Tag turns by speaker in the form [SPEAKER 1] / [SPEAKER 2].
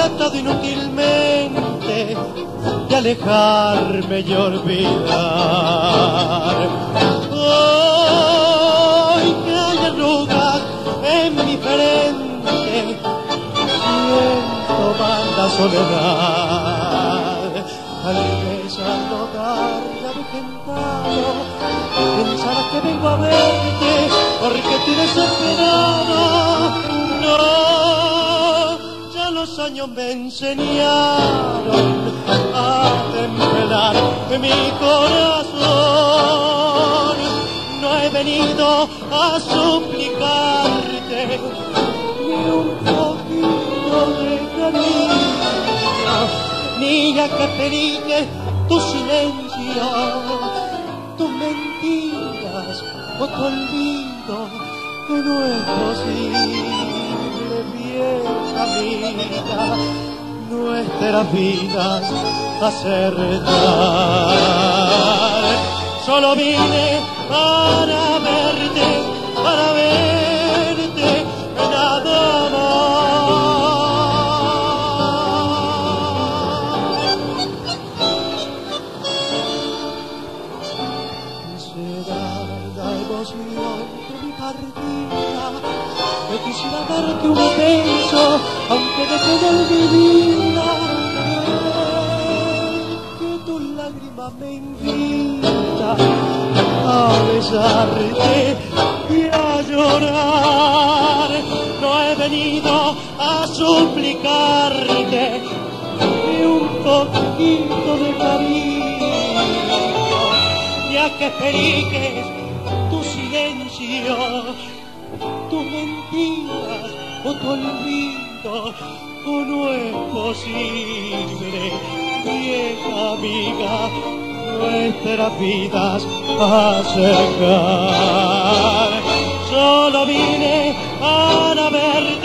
[SPEAKER 1] tratado inútilmente de alejarme y olvidar. Hoy que hay arrugas en mi frente, siento manda soledad. Tal al notar la avejentado, pensarás que vengo a verte porque te desesperado. Años me enseñaron a temblar mi corazón. No he venido a suplicarte ni un poquito de cariño, ni a que peline tu silencio, tus mentiras o tu olvido, no es posible, vieja amiga, nuestras vidas acertar. Solo vine para verte, para verte, nada más. La emoción de mi partida, que quisiera darte un beso, aunque me quede mi vida. Que tu lágrima me invita a besarte y a llorar. No he venido a suplicarte ni un poquito de cariño, ni a que periques tu silencio, tus mentiras o tu olvido, o no es posible, vieja amiga, nuestras vidas acercar. Solo vine para ver